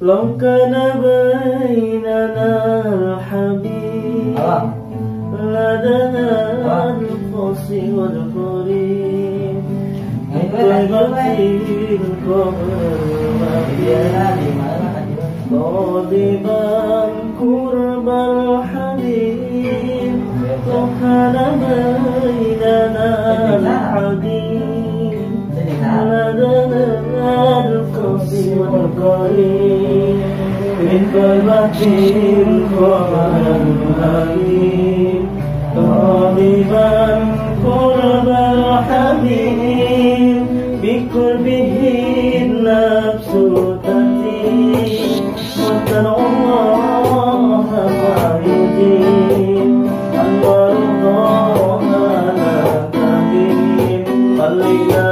لو كان بيننا حبيب. لدنا الفرس والقريب في القبر راضبا كرب الحبيب. لو كان بيننا الحبيب. لدنا القص والقريب بالمهدي القمر المهيم راغبا قرب الحبيب بقربه النفس تطيب واتبع الله قائدين انوار الله لا تهيم خلينا